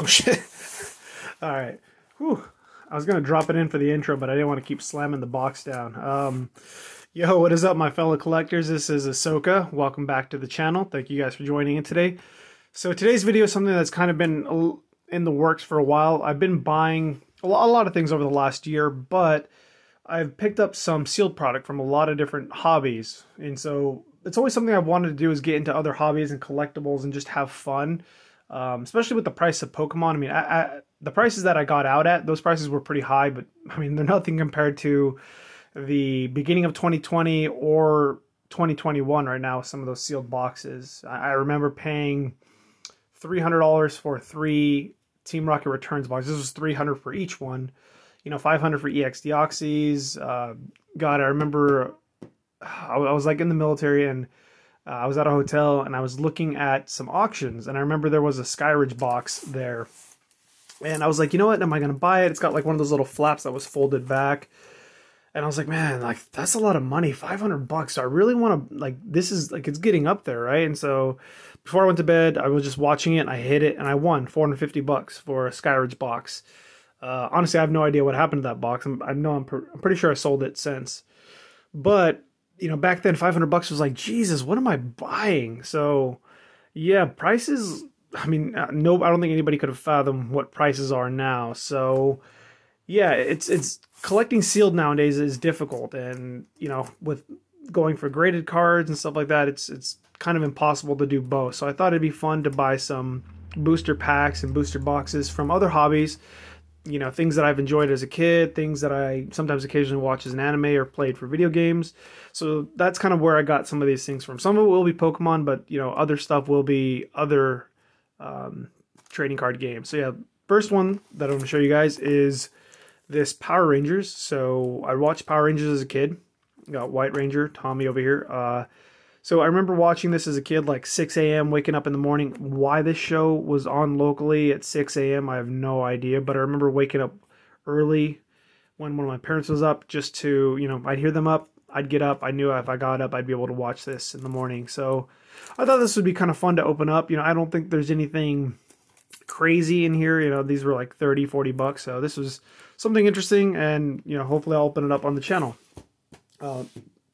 Oh shit. All right. Whew. I was gonna drop it in for the intro, but I didn't want to keep slamming the box down. Um, yo, what is up, my fellow collectors? This is Hisoka. Welcome back to the channel. Thank you guys for joining in today. So today's video is something that's kind of been in the works for a while. I've been buying a lot of things over the last year, but I've picked up some sealed product from a lot of different hobbies, and so it's always something I've wanted to do is get into other hobbies and collectibles and just have fun. Um, especially with the price of Pokemon. I mean, I, I, the prices that I got out at, those prices were pretty high, but I mean, they're nothing compared to the beginning of 2020 or 2021 right now some of those sealed boxes. I, I remember paying $300 for three Team Rocket Returns boxes. This was 300 for each one. You know, 500 for EX Deoxys. Uh, God, I remember I was like in the military and uh, I was at a hotel and I was looking at some auctions, and I remember there was a Skyridge box there. And I was like, you know what? Am I going to buy it? It's got like one of those little flaps that was folded back. And I was like, man, like that's a lot of money, 500 bucks. I really want to like this is like it's getting up there, right? And so before I went to bed, I was just watching it I hit it and I won 450 bucks for a Skyridge box. Uh, honestly, I have no idea what happened to that box. I'm, I know I'm, I'm pretty sure I sold it since. But you know, back then 500 bucks was like, Jesus, what am I buying? So, yeah, prices, I mean, uh, no, I don't think anybody could have fathomed what prices are now. So, yeah, it's, it's, collecting sealed nowadays is difficult. And, you know, with going for graded cards and stuff like that, it's, it's kind of impossible to do both. So I thought it'd be fun to buy some booster packs and booster boxes from other hobbies you know things that I've enjoyed as a kid, things that I sometimes occasionally watch as an anime or played for video games. So that's kind of where I got some of these things from. Some of it will be Pokemon, but you know other stuff will be other um, trading card games. So yeah, first one that I'm going to show you guys is this Power Rangers. So I watched Power Rangers as a kid. Got White Ranger Tommy over here. Uh, so I remember watching this as a kid, like 6 a.m., waking up in the morning. Why this show was on locally at 6 a.m., I have no idea. But I remember waking up early when one of my parents was up just to, you know, I'd hear them up, I'd get up. I knew if I got up, I'd be able to watch this in the morning. So I thought this would be kind of fun to open up. You know, I don't think there's anything crazy in here. You know, these were like 30, 40 bucks. So this was something interesting. And, you know, hopefully I'll open it up on the channel. Uh,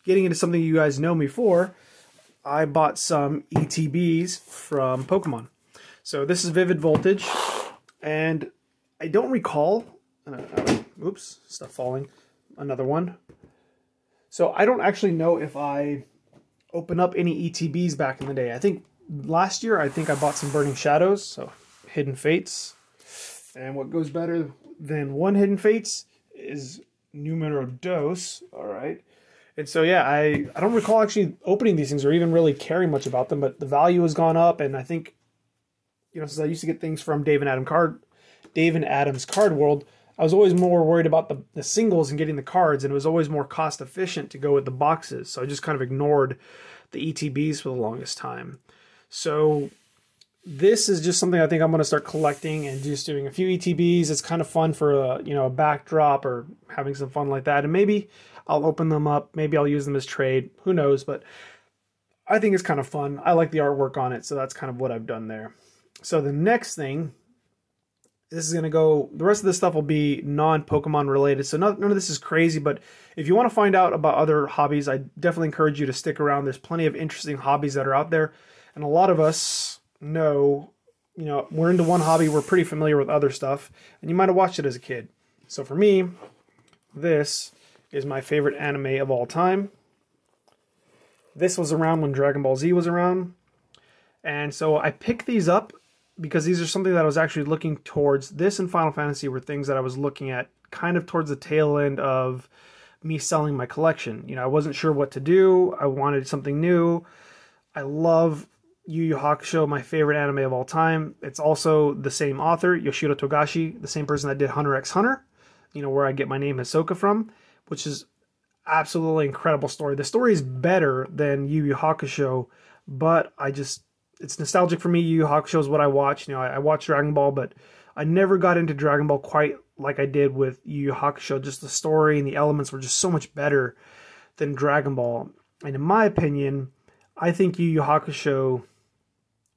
getting into something you guys know me for I bought some ETBs from Pokemon. So this is Vivid Voltage, and I don't recall. Uh, oops, stuff falling. Another one. So I don't actually know if I open up any ETBs back in the day. I think last year I think I bought some Burning Shadows, so Hidden Fates. And what goes better than one Hidden Fates is Numero Dos. All right. And so yeah, I I don't recall actually opening these things or even really caring much about them, but the value has gone up, and I think, you know, since I used to get things from Dave and Adam Card, Dave and Adam's Card World, I was always more worried about the the singles and getting the cards, and it was always more cost efficient to go with the boxes. So I just kind of ignored the ETBs for the longest time. So this is just something I think I'm going to start collecting and just doing a few ETBs. It's kind of fun for a you know a backdrop or having some fun like that, and maybe I'll open them up. Maybe I'll use them as trade. Who knows? But I think it's kind of fun. I like the artwork on it, so that's kind of what I've done there. So the next thing, this is going to go, the rest of this stuff will be non-Pokemon related. So none, none of this is crazy, but if you want to find out about other hobbies, I definitely encourage you to stick around. There's plenty of interesting hobbies that are out there. And a lot of us know, you know, we're into one hobby, we're pretty familiar with other stuff, and you might have watched it as a kid. So for me, this is my favorite anime of all time. This was around when Dragon Ball Z was around. And so I picked these up because these are something that I was actually looking towards. This and Final Fantasy were things that I was looking at kind of towards the tail end of me selling my collection. You know, I wasn't sure what to do. I wanted something new. I love Yu Yu Hakusho, my favorite anime of all time. It's also the same author, Yoshihiro Togashi, the same person that did Hunter x Hunter, you know, where I get my name Hisoka from which is absolutely incredible story. The story is better than Yu Yu Hakusho, but I just it's nostalgic for me. Yu Yu Hakusho is what I watch. You know, I, I watch Dragon Ball, but I never got into Dragon Ball quite like I did with Yu Yu Hakusho. Just the story and the elements were just so much better than Dragon Ball. And in my opinion, I think Yu Yu Hakusho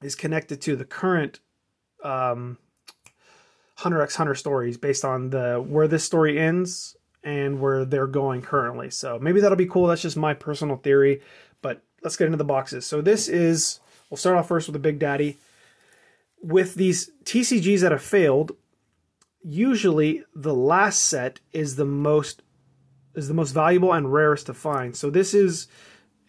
is connected to the current um, Hunter x Hunter stories based on the where this story ends and where they're going currently. So maybe that'll be cool. That's just my personal theory. But let's get into the boxes. So this is we'll start off first with the Big Daddy. With these TCGs that have failed, usually the last set is the most is the most valuable and rarest to find. So this is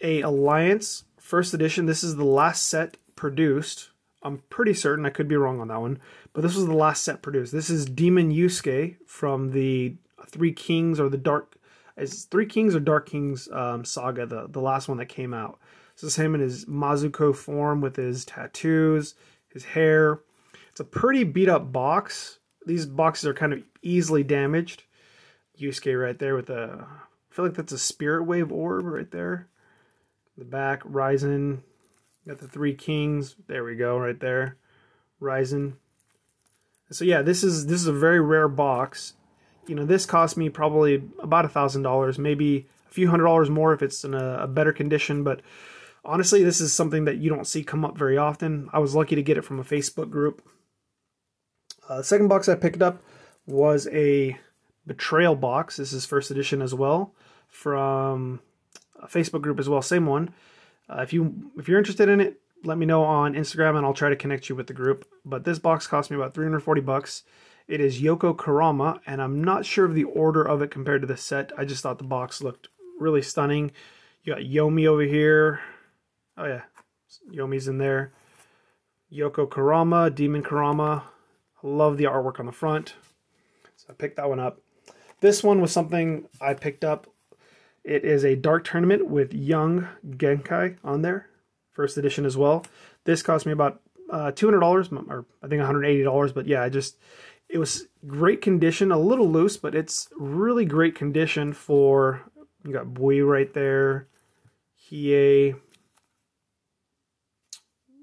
a Alliance first edition. This is the last set produced. I'm pretty certain I could be wrong on that one, but this was the last set produced. This is Demon Yusuke from the Three Kings or the Dark is Three Kings or Dark Kings um, saga, the the last one that came out. So it's him in his Mazoku form with his tattoos, his hair. It's a pretty beat up box. These boxes are kind of easily damaged. Yusuke right there with a, I feel like that's a Spirit Wave orb right there. The back, Raizen, got the Three Kings. There we go, right there. Raizen. So yeah, this is this is a very rare box. You know, this cost me probably about a thousand dollars, maybe a few hundred dollars more if it's in a, a better condition. But honestly, this is something that you don't see come up very often. I was lucky to get it from a Facebook group. Uh, the second box I picked up was a Betrayal box. This is first edition as well from a Facebook group as well. Same one. Uh, if you if you're interested in it, let me know on Instagram and I'll try to connect you with the group. But this box cost me about 340 bucks. It is Yoko Kurama, and I'm not sure of the order of it compared to the set. I just thought the box looked really stunning. You got Yomi over here. Oh yeah, Yomi's in there. Yoko Kurama, Demon Kurama. I love the artwork on the front. So I picked that one up. This one was something I picked up. It is a dark tournament with Young Genkai on there, first edition as well. This cost me about uh, $200 or I think $180, but yeah, I just it was great condition, a little loose, but it's really great condition for you got Bui right there, Hiei,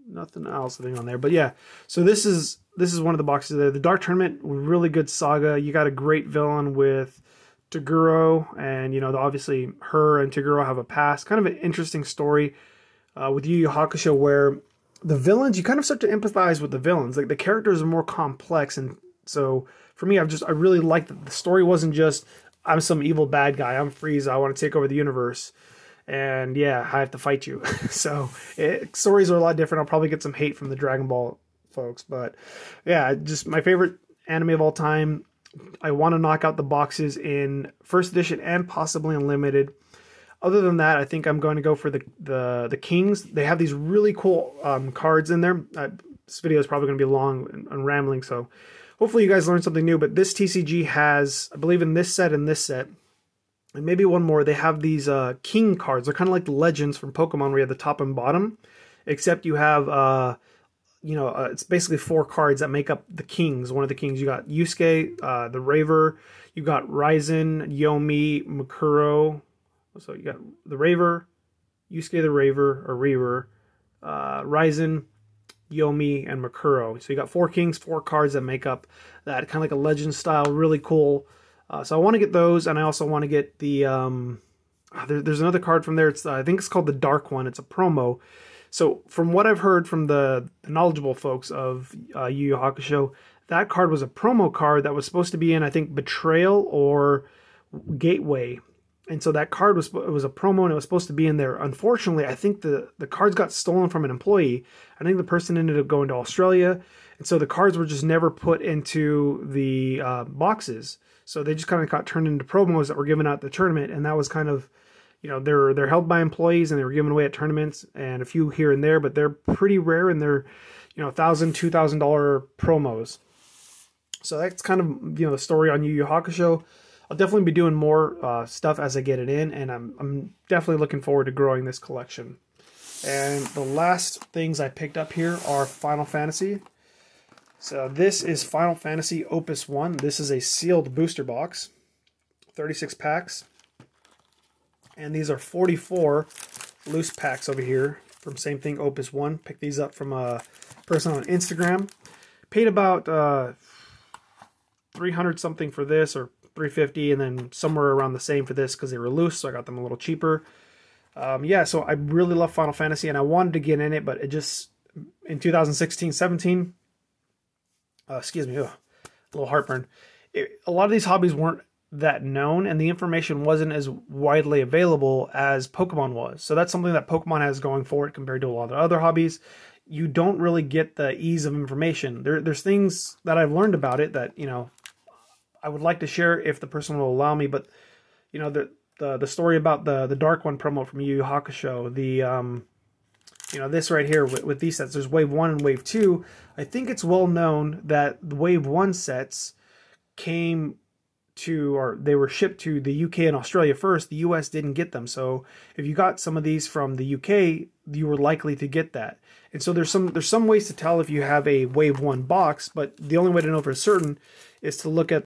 nothing else think on there. But yeah, so this is this is one of the boxes there. The Dark Tournament, really good saga. You got a great villain with Toguro, and you know obviously her and Toguro have a past. Kind of an interesting story uh, with Yu Yu Hakusho where the villains you kind of start to empathize with the villains. Like the characters are more complex, and so for me, I've just I really liked that the story wasn't just I'm some evil bad guy. I'm Frieza. I want to take over the universe and yeah, I have to fight you. so it, stories are a lot different. I'll probably get some hate from the Dragon Ball folks, but yeah, just my favorite anime of all time. I want to knock out the boxes in first edition and possibly unlimited. Other than that, I think I'm going to go for the the the Kings. They have these really cool um, cards in there. Uh, this video is probably going to be long and, and rambling, so hopefully you guys learned something new. But this TCG has, I believe, in this set and this set, and maybe one more. They have these uh, king cards. They're kind of like the legends from Pokemon, where you have the top and bottom, except you have, uh, you know, uh, it's basically four cards that make up the kings. One of the kings. You got Yusuke, uh, the Raver. You got Raizen, Yomi, Mukuro. So you got the Raver, Yusuke the Raver or Reaver, uh, Raizen, Yomi, and Mukuro. So you got four kings, four cards that make up that kind of like a legend style, really cool uh, so I want to get those, and I also want to get the. Um, ah, there, there's another card from there. It's uh, I think it's called the Dark One. It's a promo. So from what I've heard from the, knowledgeable folks of uh, Yu Yu Hakusho, that card was a promo card that was supposed to be in I think Betrayal or Gateway, and so that card was it was a promo and it was supposed to be in there. Unfortunately, I think the the cards got stolen from an employee. I think the person ended up going to Australia, and so the cards were just never put into the uh, boxes. So they just kind of got turned into promos that were given out at the tournament, and that was kind of, you know, they're they're held by employees and they were given away at tournaments and a few here and there, but they're pretty rare and they're, you know, thousand, two thousand dollar promos. So that's kind of you know the story on Yu Yu Hakusho. I'll definitely be doing more uh, stuff as I get it in, and I'm I'm definitely looking forward to growing this collection. And the last things I picked up here are Final Fantasy. So this is Final Fantasy Opus 1. This is a sealed booster box. 36 packs. And these are 44 loose packs over here from same thing Opus 1. Picked these up from a person on Instagram. Paid about uh, 300 something for this or 350 and then somewhere around the same for this because they were loose so I got them a little cheaper. Um, yeah, so I really love Final Fantasy and I wanted to get in it, but it just in 2016 17 uh, excuse me, a little heartburn. It, a lot of these hobbies weren't that known and the information wasn't as widely available as Pokemon was. So that's something that Pokemon has going for it compared to a lot of other hobbies. You don't really get the ease of information. There, there's things that I've learned about it that, you know, I would like to share if the person will allow me, but you know, the the, the story about the the Dark One promo from Yu Yu Hakusho, the um you know, this right here with, with these sets, there's wave one and wave two. I think it's well known that the wave one sets came to or they were shipped to the UK and Australia first. The US didn't get them. So if you got some of these from the UK, you were likely to get that. And so there's some there's some ways to tell if you have a wave 1 box, but the only way to know for certain is to look at